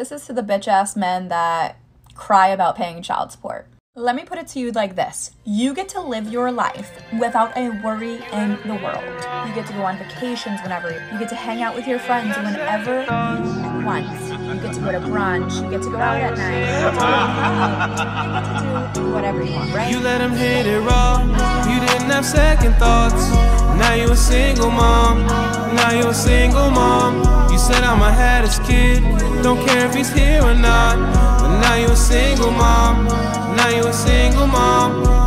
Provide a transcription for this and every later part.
This is to the bitch ass men that cry about paying child support. Let me put it to you like this you get to live your life without a worry in the world. You get to go on vacations whenever, you get to hang out with your friends whenever you want. You get to go to brunch, you get to go out at night, you get to do whatever you want, right? You let him hit it raw. You didn't have second thoughts. Now you a single mom. Now you a single mom. You said I'ma have this kid. Don't care if he's here or not. But now you a single mom. Now you a single mom.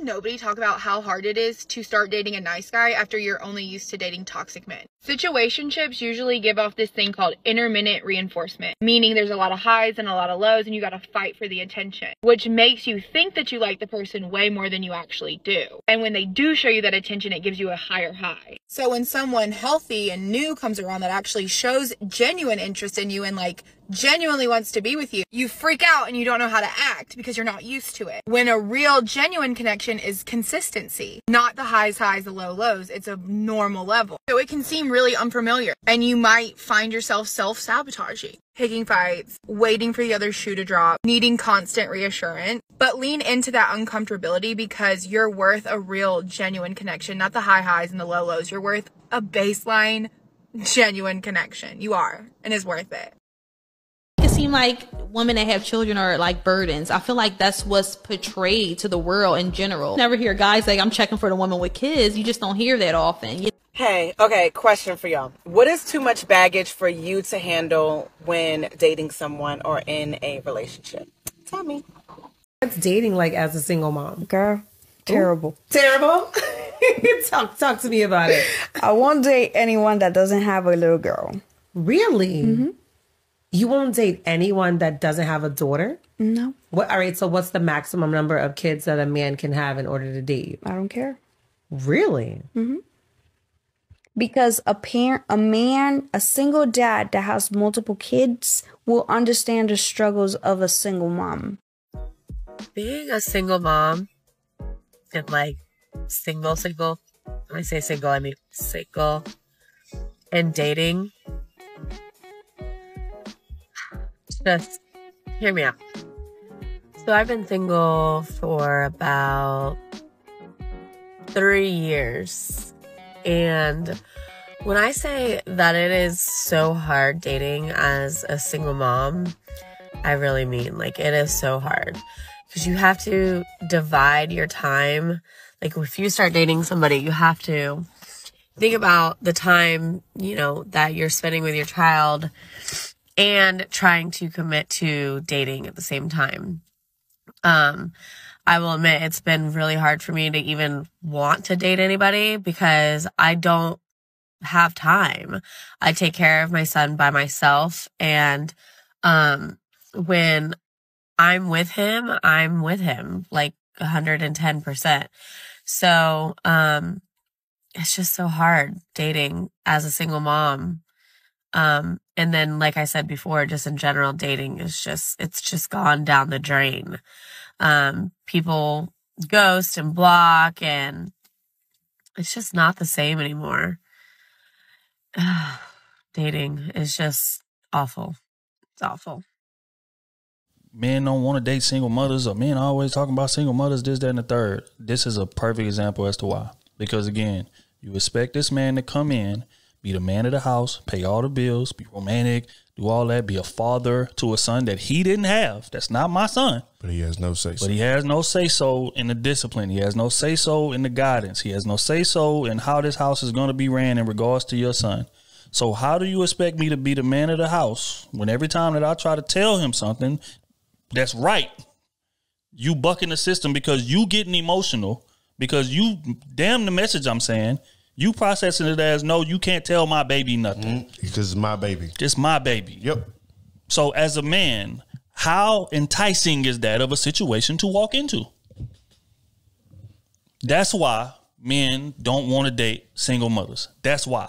Nobody talk about how hard it is to start dating a nice guy after you're only used to dating toxic men? Situationships usually give off this thing called intermittent reinforcement, meaning there's a lot of highs and a lot of lows and you gotta fight for the attention, which makes you think that you like the person way more than you actually do. And when they do show you that attention, it gives you a higher high. So when someone healthy and new comes around that actually shows genuine interest in you and like genuinely wants to be with you, you freak out and you don't know how to act because you're not used to it. When a real genuine connection is consistency, not the highs, highs, the low, lows. It's a normal level. So it can seem really unfamiliar and you might find yourself self-sabotaging. Picking fights, waiting for the other shoe to drop, needing constant reassurance, but lean into that uncomfortability because you're worth a real genuine connection, not the high highs and the low lows. You're worth a baseline genuine connection. You are, and it's worth it seem like women that have children are like burdens. I feel like that's what's portrayed to the world in general. Never hear guys like, I'm checking for the woman with kids. You just don't hear that often. You- Hey, okay, question for y'all. What is too much baggage for you to handle when dating someone or in a relationship? Tell me. What's dating like as a single mom? Girl, terrible. Ooh, terrible? talk talk to me about it. I won't date anyone that doesn't have a little girl. Really? Mm-hmm. You won't date anyone that doesn't have a daughter? No. What all right, so what's the maximum number of kids that a man can have in order to date you? I don't care. Really? Mm-hmm. Because a parent, a man, a single dad that has multiple kids will understand the struggles of a single mom. Being a single mom and like single, single, when I say single, I mean single, and dating just hear me out. So I've been single for about three years. And when I say that it is so hard dating as a single mom, I really mean like it is so hard because you have to divide your time. Like if you start dating somebody, you have to think about the time, you know, that you're spending with your child and trying to commit to dating at the same time. Um, I will admit it's been really hard for me to even want to date anybody because I don't have time. I take care of my son by myself and um when I'm with him, I'm with him like 110%. So, um it's just so hard dating as a single mom um, and then, like I said before, just in general, dating is just, it's just gone down the drain. Um, people ghost and block and it's just not the same anymore. dating is just awful. It's awful. Men don't want to date single mothers, or men always talking about single mothers, this, that, and the third. This is a perfect example as to why. Because again, you expect this man to come in be the man of the house, pay all the bills, be romantic, do all that, be a father to a son that he didn't have. That's not my son. But he has no say so. But he has no say so in the discipline. He has no say so in the guidance. He has no say so in how this house is going to be ran in regards to your son. So how do you expect me to be the man of the house when every time that I try to tell him something that's right, you bucking the system because you getting emotional because you damn the message I'm saying you processing it as no, you can't tell my baby nothing. Mm-hmm. Because it's my baby. It's my baby. Yep. So as a man, how enticing is that of a situation to walk into? That's why men don't want to date single mothers. That's why.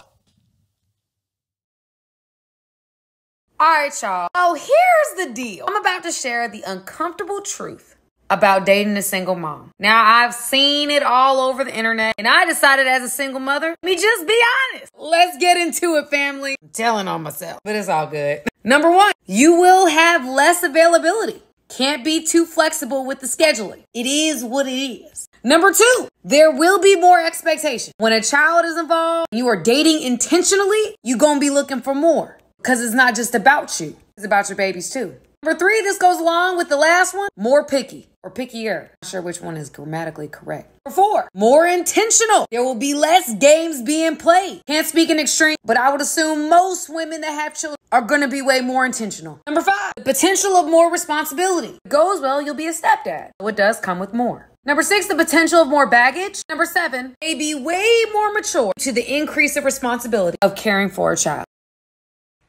All right, y'all. Oh, here's the deal. I'm about to share the uncomfortable truth about dating a single mom. Now, I've seen it all over the internet, and I decided as a single mother, let me just be honest. Let's get into it, family. I'm telling on myself, but it's all good. Number one, you will have less availability. Can't be too flexible with the scheduling. It is what it is. Number two, there will be more expectation. When a child is involved, you are dating intentionally, you're gonna be looking for more. Because it's not just about you, it's about your babies too. Number three, this goes along with the last one, more picky or pickier. Not sure which one is grammatically correct. Number four, more intentional. There will be less games being played. Can't speak in extreme, but I would assume most women that have children are gonna be way more intentional. Number five, the potential of more responsibility. It goes well, you'll be a stepdad. So it does come with more. Number six, the potential of more baggage. Number seven, may be way more mature to the increase of responsibility of caring for a child.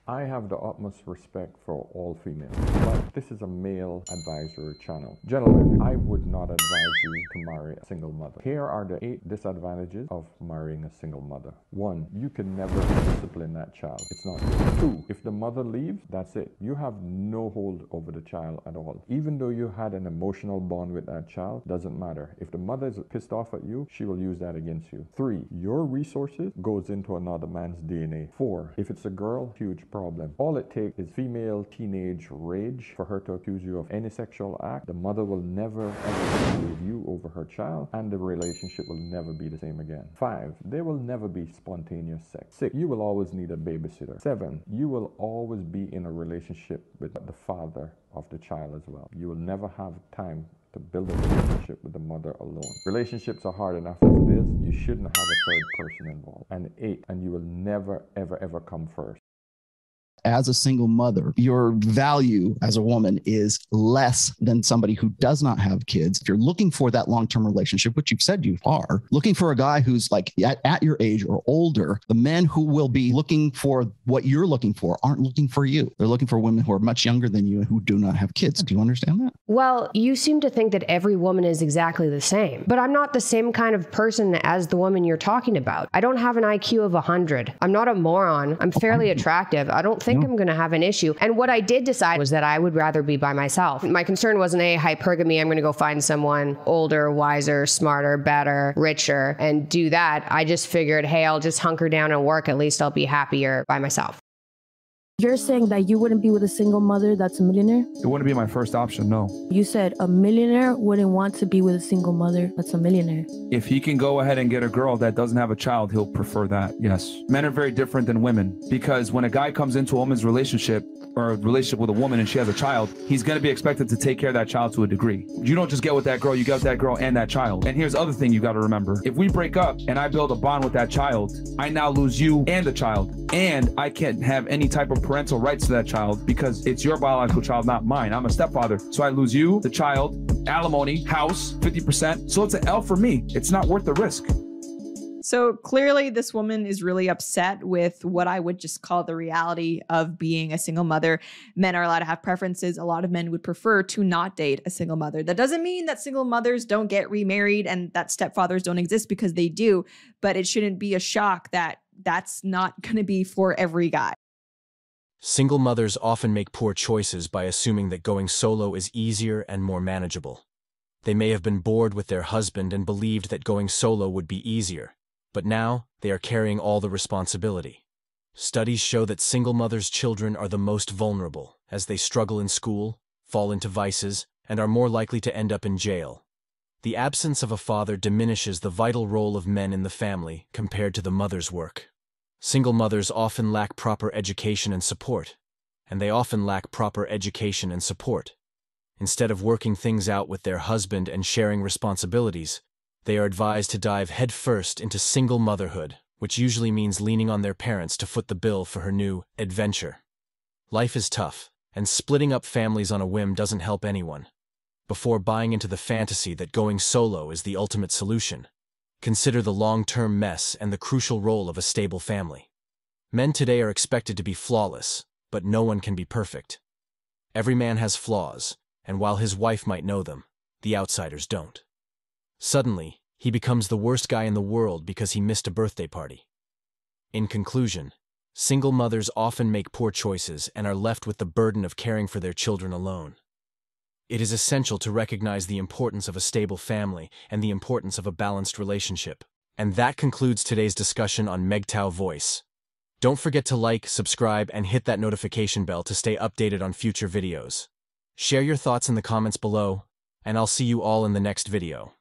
I have the utmost respect for all females, but this is a male advisory channel. Gentlemen, I would not advise you to marry a single mother. Here are the eight disadvantages of marrying a single mother. One, you can never discipline that child. It's not good. Two, if the mother leaves, that's it. You have no hold over the child at all. Even though you had an emotional bond with that child, doesn't matter. If the mother is pissed off at you, she will use that against you. Three, your resources goes into another man's DNA. Four, if it's a girl, huge problem. All it takes is female teenage rage for her to accuse you of any sexual act. The mother will never ever forgive you over her child, and the relationship will never be the same again. Five, there will never be spontaneous sex. Six, you will always need a babysitter. Seven, you will always be in a relationship with the father of the child as well. You will never have time to build a relationship with the mother alone. Relationships are hard enough as it is. You shouldn't have a third person involved. And eight, and you will never, ever, ever come first. As a single mother, your value as a woman is less than somebody who does not have kids. If you're looking for that long term relationship, which you've said you are, looking for a guy who's like at, at your age or older, the men who will be looking for what you're looking for aren't looking for you. They're looking for women who are much younger than you and who do not have kids. Do you understand that? Well, you seem to think that every woman is exactly the same, but I'm not the same kind of person as the woman you're talking about. I don't have an IQ of 100. I'm not a moron. I'm fairly attractive. I don't think I'm going to have an issue. And what I did decide was that I would rather be by myself. My concern wasn't a hypergamy. I'm going to go find someone older, wiser, smarter, better, richer, and do that. I just figured, hey, I'll just hunker down and work. At least I'll be happier by myself. You're saying that you wouldn't be with a single mother that's a millionaire? It wouldn't be my first option, no. You said a millionaire wouldn't want to be with a single mother that's a millionaire. If he can go ahead and get a girl that doesn't have a child, he'll prefer that, yes. Men are very different than women because when a guy comes into a woman's relationship or a relationship with a woman and she has a child, he's going to be expected to take care of that child to a degree. You don't just get with that girl, you get with that girl and that child. And here's the other thing you got to remember. If we break up and I build a bond with that child, I now lose you and the child. And I can't have any type of parental rights to that child because it's your biological child, not mine. I'm a stepfather. So I lose you, the child, alimony, house, 50%. So it's an L for me. It's not worth the risk. So clearly, this woman is really upset with what I would just call the reality of being a single mother. Men are allowed to have preferences. A lot of men would prefer to not date a single mother. That doesn't mean that single mothers don't get remarried and that stepfathers don't exist because they do, but it shouldn't be a shock that that's not going to be for every guy. Single mothers often make poor choices by assuming that going solo is easier and more manageable. They may have been bored with their husband and believed that going solo would be easier, but now they are carrying all the responsibility. Studies show that single mothers' children are the most vulnerable as they struggle in school, fall into vices, and are more likely to end up in jail. The absence of a father diminishes the vital role of men in the family compared to the mother's work. Single mothers often lack proper education and support, and they often lack proper education and support. Instead of working things out with their husband and sharing responsibilities, they are advised to dive headfirst into single motherhood, which usually means leaning on their parents to foot the bill for her new adventure. Life is tough, and splitting up families on a whim doesn't help anyone. Before buying into the fantasy that going solo is the ultimate solution, Consider the long-term mess and the crucial role of a stable family. Men today are expected to be flawless, but no one can be perfect. Every man has flaws, and while his wife might know them, the outsiders don't. Suddenly, he becomes the worst guy in the world because he missed a birthday party. In conclusion, single mothers often make poor choices and are left with the burden of caring for their children alone. It is essential to recognize the importance of a stable family and the importance of a balanced relationship. And that concludes today's discussion on MGTOW Voice. Don't forget to like, subscribe, and hit that notification bell to stay updated on future videos. Share your thoughts in the comments below, and I'll see you all in the next video.